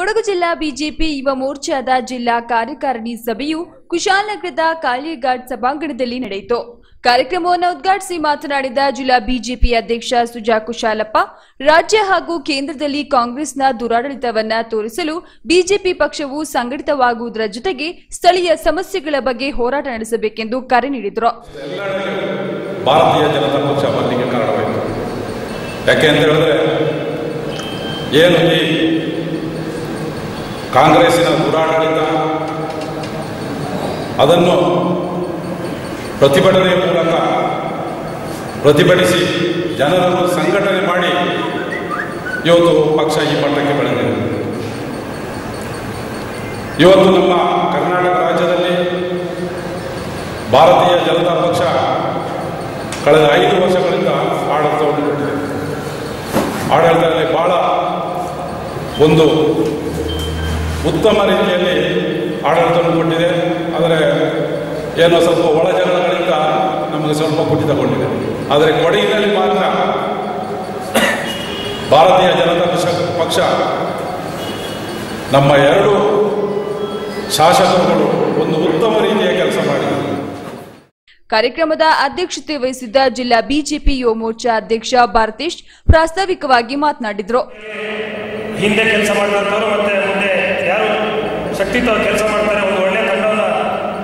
ಕೊಡಗು ಜಿಲ್ಲಾ ಬಿಜೆಪಿ ಯುವ ಮೋರ್ಚಾದ ಜಿಲ್ಲಾ ಕಾರ್ಯಕಾರಿಣಿ ಸಭೆಯು ಕುಶಾಲನಗರದ ಕಾಳಿಘಾಟ್ ಸಭಾಂಗಣದಲ್ಲಿ ನಡೆಯಿತು. ಕಾರ್ಯಕ್ರಮವನ್ನು ಉದ್ಘಾಟಿಸಿ ಮಾತನಾಡಿದ ಜಿಲ್ಲಾ ಬಿಜೆಪಿ ಅಧ್ಯಕ್ಷ ಸುಜಾ ಕುಶಾಲಪ್ಪ, ರಾಜ್ಯ ಹಾಗೂ ಕೇಂದ್ರದಲ್ಲಿ ಕಾಂಗ್ರೆಸ್ನ ದುರಾಡಳಿತವನ್ನ ತೋರಿಸಲು ಬಿಜೆಪಿ ಪಕ್ಷವು ಸಂಘಟಿತವಾಗುವುದರ ಜೊತೆಗೆ ಸ್ಥಳೀಯ ಸಮಸ್ಯೆಗಳ ಬಗ್ಗೆ ಹೋರಾಟ ನಡೆಸಬೇಕೆಂದು ಕರೆ ನೀಡಿದರು. ಭಾರತೀಯ ಜನತಾ ಪಕ್ಷ ಕಾರಣವಾಯಿತು. ಯಾಕೆ ಅಂತ ಹೇಳಿದ್ರೆ, ಏನು ಈ ಕಾಂಗ್ರೆಸ್ಸಿನ ದುರಾಡಳಿತ, ಅದನ್ನು ಪ್ರತಿಭಟನೆ ಮೂಲಕ ಪ್ರತಿಭಟಿಸಿ ಜನರನ್ನು ಸಂಘಟನೆ ಮಾಡಿ ಇವತ್ತು ಪಕ್ಷ ಈ ಮಟ್ಟಕ್ಕೆ ಬೆಳೆದಿದೆ. ಇವತ್ತು ನಮ್ಮ ಕರ್ನಾಟಕ ರಾಜ್ಯದಲ್ಲಿ ಭಾರತೀಯ ಜನತಾ ಪಕ್ಷ ಕಳೆದ ಐದು ವರ್ಷಗಳಿಂದ ಆಡಳಿತ ಕೊಟ್ಟಿದೆ ಆಡಳಿತದಲ್ಲಿ ಬಹಳ ಒಂದು ಉತ್ತಮ ರೀತಿಯಲ್ಲಿ ಆಡಳಿತವನ್ನು ಕೊಟ್ಟಿದೆ. ಆದರೆ ಏನೋ ಸ್ವಲ್ಪ ಒಳಜನಗಳಿಂದ ನಮಗೆ ಸ್ವಲ್ಪ ಕುಟಿತಗೊಂಡಿದೆ ಆದರೆ ಕೊಡಗಿನಲ್ಲಿ ಮಾತ್ರ ಭಾರತೀಯ ಜನತಾ ಪಕ್ಷ ಪಕ್ಷ ನಮ್ಮ ಎರಡು ಶಾಸಕರುಗಳು ಒಂದು ಉತ್ತಮ ರೀತಿಯ ಕೆಲಸ ಮಾಡಿದರು ಕಾರ್ಯಕ್ರಮದ ಅಧ್ಯಕ್ಷತೆ ವಹಿಸಿದ್ದ ಜಿಲ್ಲಾ ಬಿಜೆಪಿ ಯುವ ಮೋರ್ಚಾ ಅಧ್ಯಕ್ಷ ಭಾರತೀಶ್ ಪ್ರಾಸ್ತಾವಿಕವಾಗಿ ಮಾತನಾಡಿದರು. ಹಿಂದೆ ಕೆಲಸ ಮಾಡಿದಂತವರು ಮತ್ತೆ ಶಕ್ತಿತ ಕೆಲಸ ಮಾಡ್ತಾರೆ ಒಂದು ಒಳ್ಳೆಯ ತಂಡವನ್ನು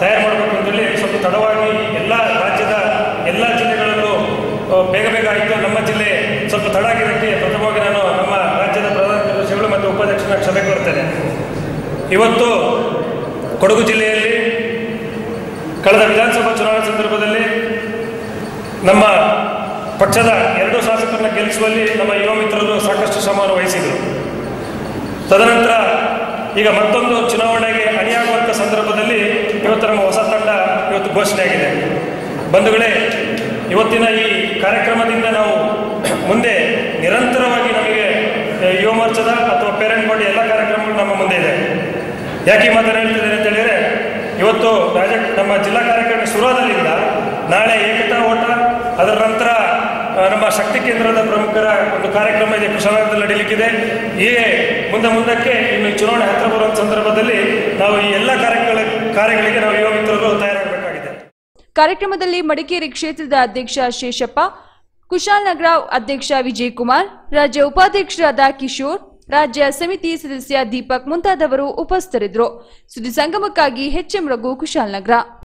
ತಯಾರು ಮಾಡಬೇಕು ಅಂತೇಳಿ ಸ್ವಲ್ಪ ತಡವಾಗಿ ಎಲ್ಲ ರಾಜ್ಯದ ಎಲ್ಲ ಜಿಲ್ಲೆಗಳಲ್ಲೂ ಬೇಗ ಬೇಗ ಆಯಿತು. ನಮ್ಮ ಜಿಲ್ಲೆ ಸ್ವಲ್ಪ ತಡ ಆಗಿರೋಕ್ಕೆ ಪ್ರಥಮವಾಗಿ ನಾನು ನಮ್ಮ ರಾಜ್ಯದ ಪ್ರಧಾನ ಕಾರ್ಯದರ್ಶಿಗಳು ಮತ್ತು ಉಪಾಧ್ಯಕ್ಷನ ಕ್ಷಮೆ ಕೋರ್ತೇನೆ ಇವತ್ತು ಕೊಡಗು ಜಿಲ್ಲೆಯಲ್ಲಿ ಕಳೆದ ವಿಧಾನಸಭಾ ಚುನಾವಣೆ ಸಂದರ್ಭದಲ್ಲಿ ನಮ್ಮ ಪಕ್ಷದ ಎರಡು ಶಾಸಕರನ್ನ ಗೆಲ್ಲಿಸುವಲ್ಲಿ ನಮ್ಮ ಯುವ ಮಿತ್ರರು ಸಾಕಷ್ಟು ಶ್ರಮವನ್ನು ವಹಿಸಿದರು. ತದನಂತರ ಈಗ ಮತ್ತೊಂದು ಚುನಾವಣೆಗೆ ಅಣಿಯಾಗುವಂಥ ಸಂದರ್ಭದಲ್ಲಿ ಇವತ್ತು ನಮ್ಮ ಹೊಸ ತಂಡ ಇವತ್ತು ಘೋಷಣೆಯಾಗಿದೆ ಬಂಧುಗಳೇ, ಇವತ್ತಿನ ಈ ಕಾರ್ಯಕ್ರಮದಿಂದ ನಾವು ಮುಂದೆ ನಿರಂತರವಾಗಿ ನಮಗೆ ಯುವ ಮೋರ್ಚಾದ ಅಥವಾ ಪೇರೆಂಟ್ ಬೋರ್ಡ್ ಎಲ್ಲ ಕಾರ್ಯಕ್ರಮಗಳು ನಮ್ಮ ಮುಂದೆ ಇದೆ. ಯಾಕೆ ಮಾತ್ರ ಹೇಳ್ತಿದ್ದೇನೆ ಅಂತ ಹೇಳಿದರೆ, ಇವತ್ತು ರಾಜ ನಮ್ಮ ಜಿಲ್ಲಾ ಕಾರ್ಯಕ್ರಮ ಶುರುವಾದಲ್ಲಿಂದ ನಾಳೆ ಏಕತಾ ಓಟ, ಅದರ ನಂತರ ನಮ್ಮ ಶಕ್ತಿ ಕೇಂದ್ರದ ಪ್ರಮುಖರ ಒಂದು ಕಾರ್ಯಕ್ರಮ ಇದೆ, ಕುಶಾಲನಗರದಲ್ಲಿ ನಡೀಲಿಕ್ಕಿದೆ. ಈ ಮುಂದೆ ಮುಂದಕ್ಕೆ ಇನ್ನು ಚುನಾವಣೆ ಹತ್ತಿರ ಬರುವಂಥ ಸಂದರ್ಭದಲ್ಲಿ ನಾವು ಈ ಎಲ್ಲ ಕಾರ್ಯಗಳ ಕಾರ್ಯಗಳಿಗೆ ನಾವು ಯುವ ಮಿತ್ರರು ತಯಾರಾಗಬೇಕಾಗಿದೆ. ಕಾರ್ಯಕ್ರಮದಲ್ಲಿ ಮಡಿಕೇರಿ ಕ್ಷೇತ್ರದ ಅಧ್ಯಕ್ಷ ಶೇಷಪ್ಪ, ಕುಶಾಲನಗರ ಅಧ್ಯಕ್ಷ ವಿಜಯ್ ಕುಮಾರ್ ರಾಜ್ಯ ಉಪಾಧ್ಯಕ್ಷರಾದ ಕಿಶೋರ್, ರಾಜ್ಯ ಸಮಿತಿ ಸದಸ್ಯ ದೀಪಕ್ ಮುಂತಾದವರು ಉಪಸ್ಥಿತರಿದ್ದರು. ಸುದ್ದಿ ಸಂಗಮಕ್ಕಾಗಿ ಎಚ್ಎಂ ರಘು, ಕುಶಾಲನಗರ.